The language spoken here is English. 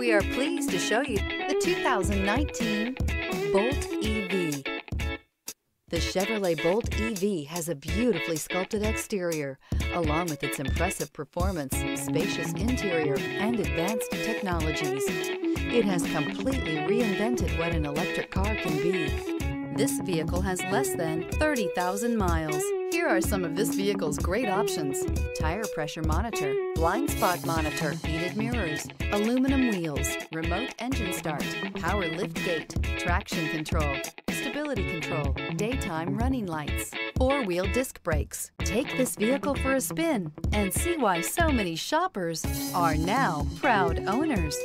We are pleased to show you the 2019 Bolt EV. The Chevrolet Bolt EV has a beautifully sculpted exterior, along with its impressive performance, spacious interior, and advanced technologies. It has completely reinvented what an electric car can be. This vehicle has less than 30,000 miles. Here are some of this vehicle's great options. Tire pressure monitor, blind spot monitor, heated mirrors, aluminum wheels, remote engine start, power lift gate, traction control, stability control, daytime running lights, four-wheel disc brakes. Take this vehicle for a spin and see why so many shoppers are now proud owners.